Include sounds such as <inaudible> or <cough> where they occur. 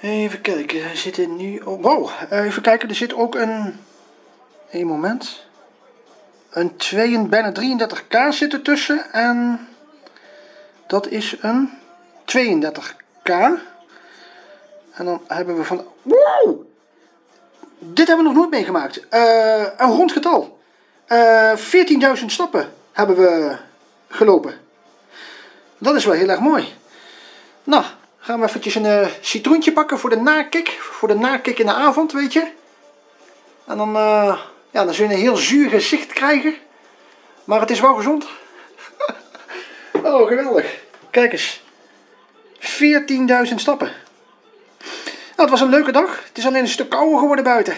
Even kijken, er zit er nu... Oh, wow, even kijken, er zit ook een... Eén moment. Een 2, bijna 33k zit ertussen en... Dat is een 32k. En dan hebben we van... Wow! Dit hebben we nog nooit meegemaakt. Uh, een rond getal. Uh, 14.000 stappen hebben we gelopen. Dat is wel heel erg mooi. Nou, gaan we eventjes een uh, citroentje pakken voor de nakik. Voor de nakik in de avond, weet je. En dan, uh, ja, dan zul je een heel zuur gezicht krijgen. Maar het is wel gezond. <laughs> oh, geweldig. Kijk eens. 14.000 stappen. Nou, het was een leuke dag. Het is alleen een stuk kouder geworden buiten.